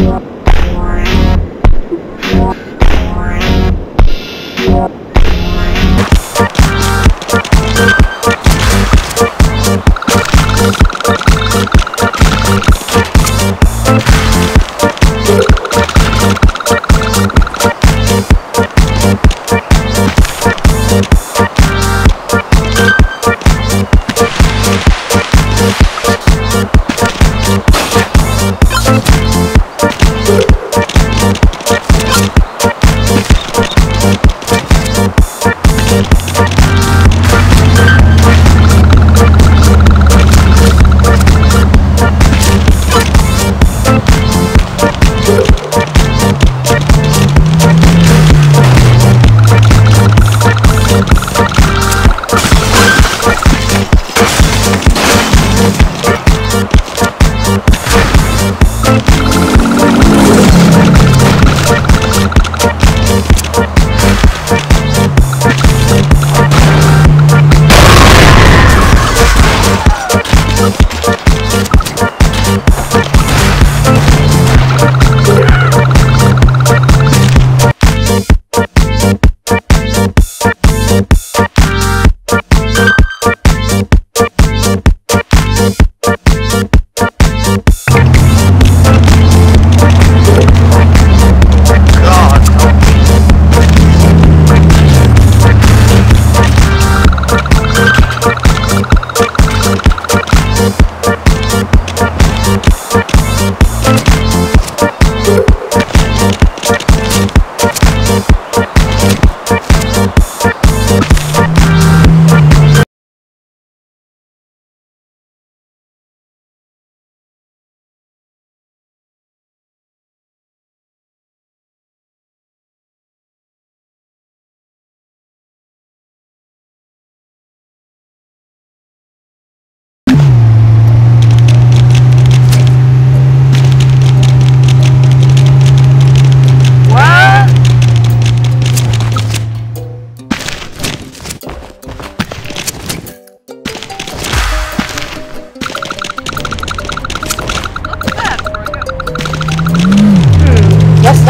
Yeah.